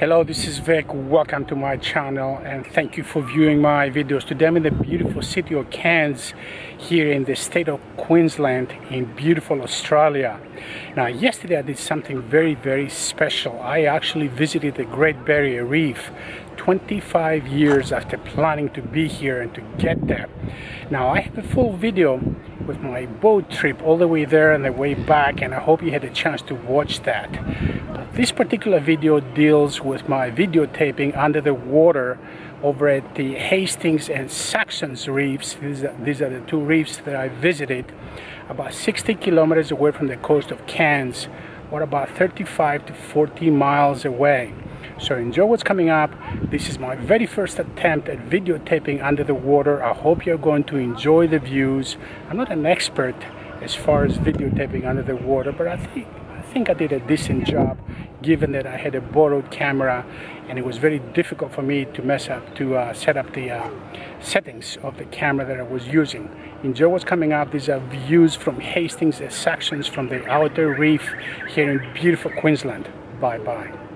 Hello, this is Vic. Welcome to my channel and thank you for viewing my videos. Today I'm in the beautiful city of Cairns here in the state of Queensland in beautiful Australia. Now yesterday I did something very very special. I actually visited the Great Barrier Reef 25 years after planning to be here and to get there. Now I have a full video with my boat trip all the way there and the way back and I hope you had a chance to watch that. This particular video deals with my videotaping under the water over at the Hastings and Saxons reefs. These are, these are the two reefs that I visited about 60 kilometers away from the coast of Cairns or about 35 to 40 miles away. So enjoy what's coming up. This is my very first attempt at videotaping under the water. I hope you're going to enjoy the views. I'm not an expert as far as videotaping under the water, but I think I think I did a decent job given that I had a borrowed camera and it was very difficult for me to mess up to uh, set up the uh, settings of the camera that I was using. Enjoy what's coming up. These are views from Hastings, sections from the outer reef here in beautiful Queensland. Bye bye.